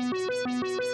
Música